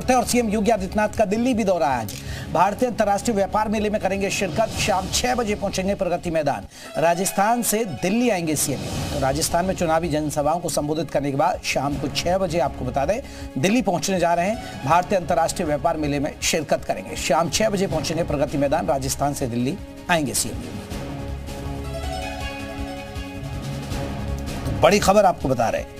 बढ़ते हैं और सीएम योगी आदित्यनाथ का दिल्ली भी दौरा आज। भारतीय अंतर्राष्ट्रीय व्यापार मेले में करेंगे शिरकत, शाम छह बजे पहुँचेंगे प्रगति मैदान। राजस्थान से दिल्ली आएँगे सीएम। तो राजस्थान में चुनावी जनसभाओं को संबोधित करने के बाद शाम को छह बजे आपको बता दें, दिल्ली पहुँचने जा रहे हैं। भारतीय अंतर्राष्ट्रीय व्यापार मेले में शिरकत करेंगे। शाम छह बजे पहुँचेंगे प्रगति मैदान, राजस्थान से दिल्ली आएँगे सीएम। बड़ी खबर आपको बता रहे हैं।